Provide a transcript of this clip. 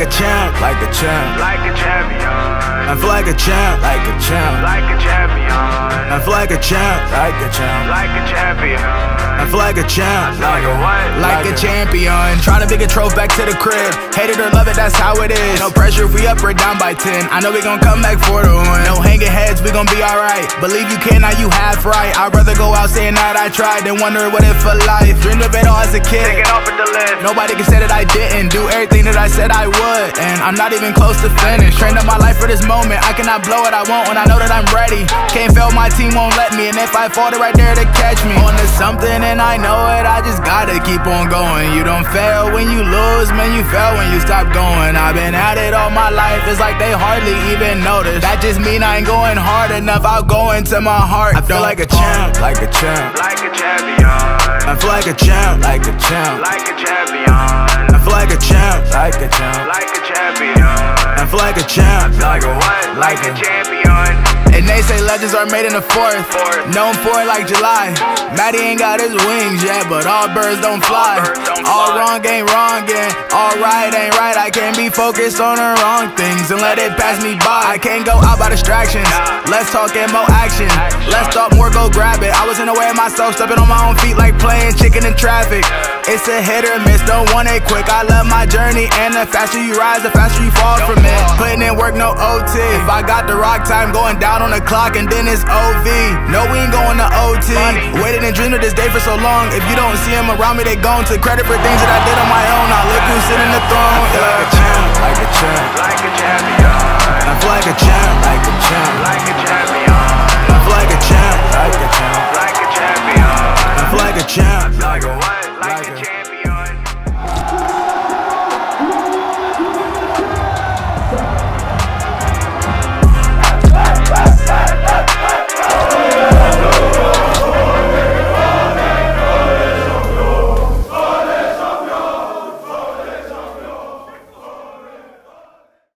like a champ. like a champ, like a champion, I feel like a champ, like a champ. like a champion, I feel like a champ, like a champ. like a champion, I feel like a champ, like a what? like a champion. Tryna big a trophy back to the crib. Hate it or love it, that's how it is. No pressure if we up or down by 10. I know we gon' come back for the win. No hanging heads, we gon' be alright. Believe you can, now you half right. I'd rather go out saying that I tried than wonder what it for life. Dreamed of it all as a kid. Take it off at the list. Nobody can say that I didn't do everything that I said I would, and I'm not even close to finish. Trained up my life for this moment. I cannot blow it. I won't when I know that I'm ready. Can't fail, my team won't let me, and if I fall, they're right there to catch me. On to something, and I know it. I just gotta keep on going. You don't fail when you lose, man. You fail when you stop going. I've been at it all my life. It's like they hardly even notice. That just mean I ain't going hard enough. I'll go into my heart. I feel like a champ, like a champ. like a champion, I feel like a champ, like a champ. like a like a champ. like a champion, I feel like a champ, like a what? Like a a- champion, And they say legends are made in the fourth. Known for it like July. Matty ain't got his wings yet, but all birds don't fly. All wrong ain't wrong, and all right ain't right. I can't be focused on the wrong things and let it pass me by. I can't go out by distractions. Less talk and more action. Less thought, more go grab it. I was in the way of myself, stepping on my own feet like playing chicken in traffic. It's a hit or miss, don't want it quick. I love my journey, and the faster you rise, the faster you fall from it. Putting in work, no OT. If I got the rock time, going down on the clock, and then it's OV. No, we ain't going to OT. Waited and dreamed of this day for so long. If you don't see them around me, they gone to credit for things that I did on my own. Now look who's sitting the throne. Like a champ, like a champ. like a champion, I feel like a champ, like a champ. like a champion, I feel like a champ, like a champ. like a champion, I feel like a champ. like a what?